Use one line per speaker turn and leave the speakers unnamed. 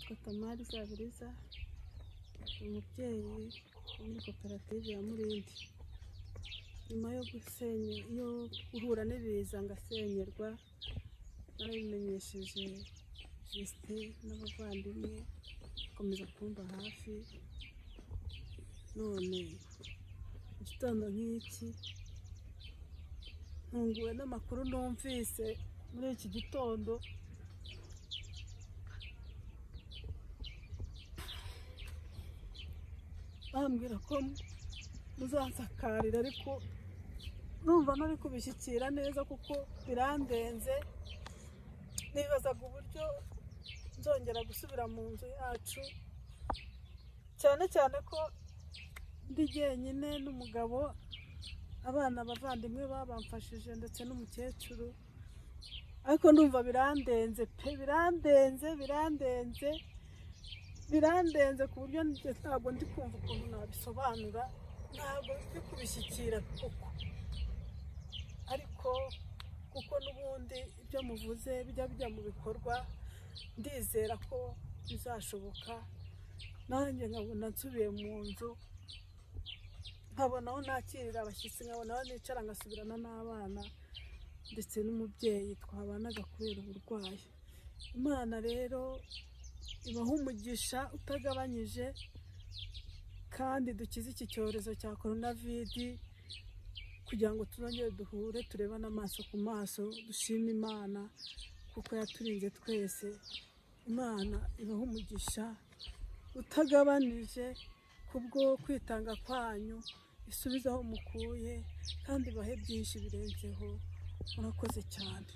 Nitwa Tamari Zabiriza, umubyeyi wo muri koperative ya Murindi. Nyuma yo gusenya, yo guhura n'ibiza ngasenyerwa, narabimenyesheje Justin n'abavandimwe bakomeza kumba hafi, none mu gitondo nk'iki ntunguwe n'amakuru numvise muri iki gitondo bambwira ko muzansakarira ariko numva ntari kubishyikira neza kuko birandenze. Nibazaga uburyo nzongera gusubira mu nzu yacu. Cyane cyane ko ndi jyenyine n'umugabo abana abavandimwe babamfashije ndetse n'umukecuru. Ariko ndumva birandenze pe birandenze birandenze. Birandenze ku buryo ntabwo ndi kumva ukuntu nabisobanura ntabwo ndi kubishyikira koko ariko kuko n'ubundi ibyo muvuze bijya bijya mu bikorwa ndizera ko bizashoboka. Nanjye nkabona nsubiye mu nzu nkabona aho nakirira abashyitsi nkabona aho nicara ngasubirana n'abana ndetse n'umubyeyi twabanaga kubera uburwayi. Imana rero ibaha umugisha utagabanyije kandi dukize iki cyorezo cya koronavidi kugira ngo tuzongere duhure turebane amaso ku maso dushime imana kuko yaturinze twese. Imana ibaha umugisha utagabanije kubwo kwitanga kwanyu isubize aho mukuye kandi ibahe byinshi birenzeho. Murakoze cyane.